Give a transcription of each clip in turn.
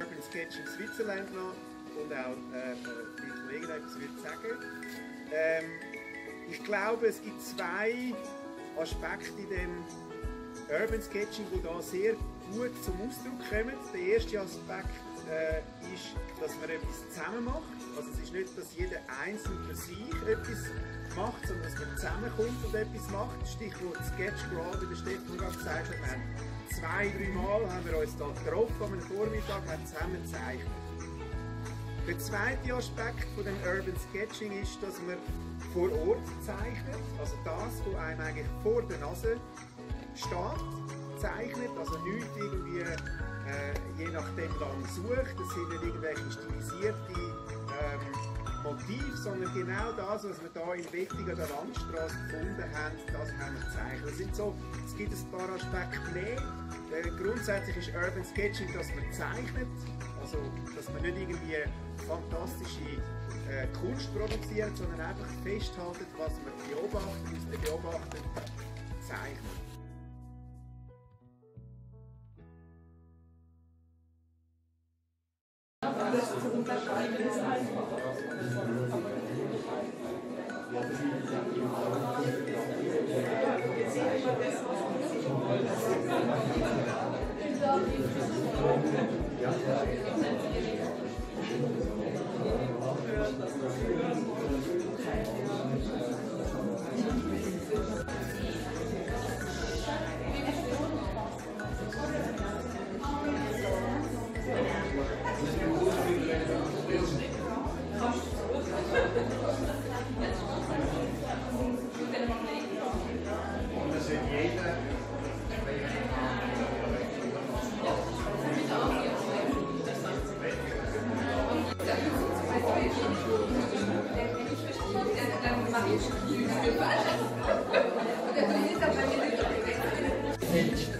Urban Sketching Switzerland noch und auch äh, meine Kollegen etwas würde sagen. Ähm, ich glaube, es gibt zwei Aspekte in dem Urban Sketching, die da sehr gut zum Ausdruck kommen. Der erste Aspekt äh, ist, dass man etwas zusammen macht. Also es ist nicht, dass jeder einzeln für sich etwas macht, sondern dass man zusammenkommt und etwas macht. Stichwort Sketch gerade, wie der Stefan gerade gesagt hat. Wir haben zwei, drei Mal haben wir uns da getroffen am Vormittag und haben zusammen gezeichnet. Der zweite Aspekt von dem Urban Sketching ist, dass man vor Ort zeichnet, also das, was einem eigentlich vor der Nase steht, zeichnet, also nicht irgendwie äh, je nachdem lang sucht, das sind nicht irgendwelche stilisierte ähm, Motive, sondern genau das, was wir hier in Wettig an der Landstraße gefunden haben, das haben wir gezeichnet. Das sind so, es gibt ein paar Aspekte mehr. Äh, grundsätzlich ist Urban Sketching, dass man zeichnet, also dass man nicht irgendwie fantastische äh, Kunst produziert, sondern einfach festhaltet, was man beobachtet, aus der Beobachtung zeichnet. frente.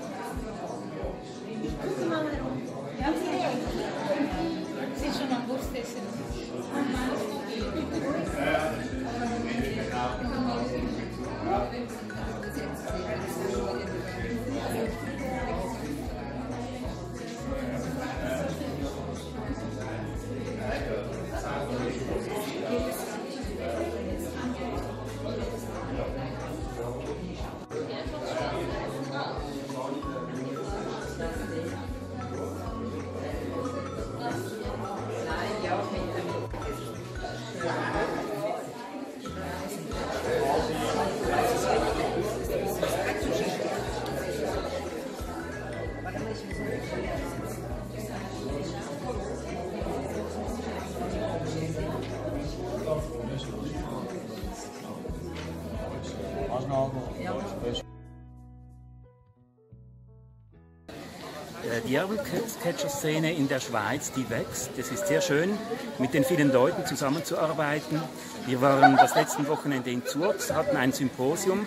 Äh, die Ärmelcatcher-Szene in der Schweiz, die wächst. Es ist sehr schön, mit den vielen Leuten zusammenzuarbeiten. Wir waren das letzte Wochenende in Zurz, hatten ein Symposium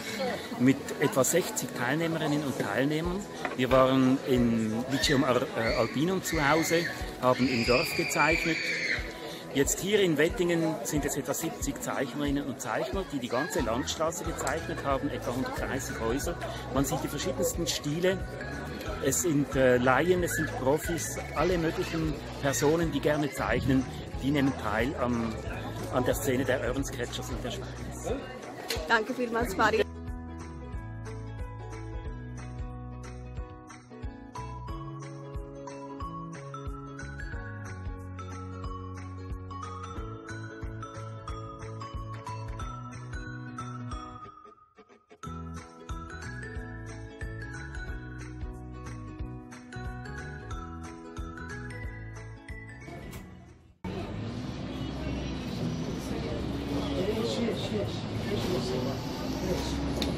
mit etwa 60 Teilnehmerinnen und Teilnehmern. Wir waren in Lyceum Alpinum äh, zu Hause, haben im Dorf gezeichnet Jetzt hier in Wettingen sind es etwa 70 Zeichnerinnen und Zeichner, die die ganze Landstraße gezeichnet haben, etwa 130 Häuser. Man sieht die verschiedensten Stile. Es sind äh, Laien, es sind Profis, alle möglichen Personen, die gerne zeichnen, die nehmen teil am, an der Szene der Urban Sketchers in der Schweiz. Danke vielmals, Mario. よし。